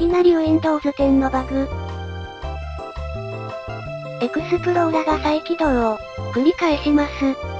きなり Windows 10のバグ。エクスプローラが再起動を繰り返します。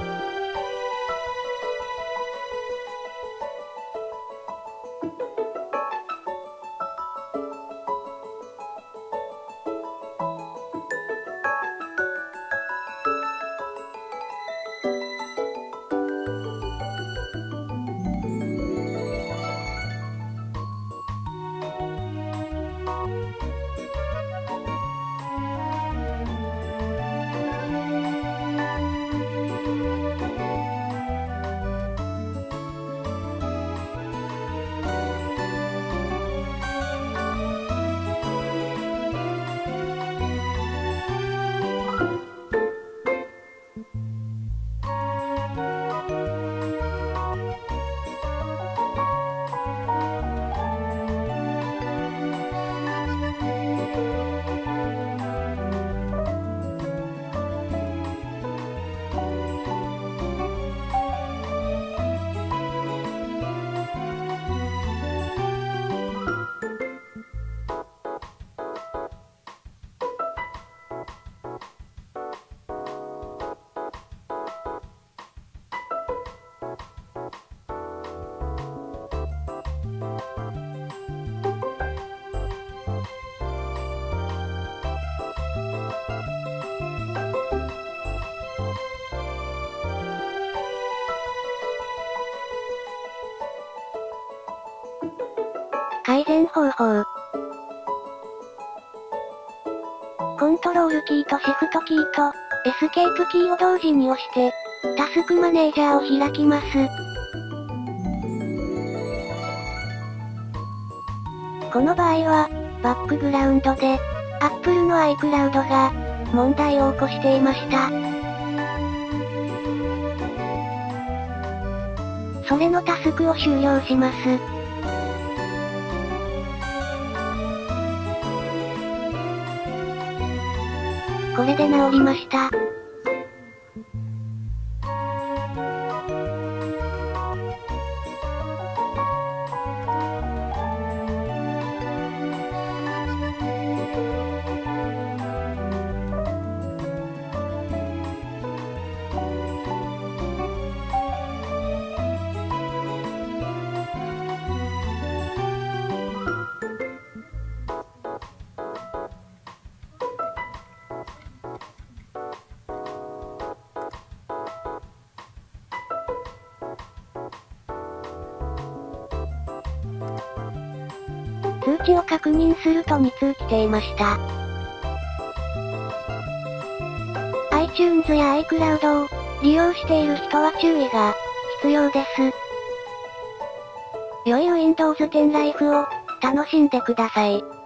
改善方法。コントロールキーとシフトキーと、エスケープキーを同時に押して、タスクマネージャーを開きます。この場合は、バックグラウンドで、Apple の iCloud が、問題を起こしていました。それのタスクを終了します。これで治りました。通知を確認すると2通来ていました。iTunes や iCloud を利用している人は注意が必要です。良い Windows 10 Life を楽しんでください。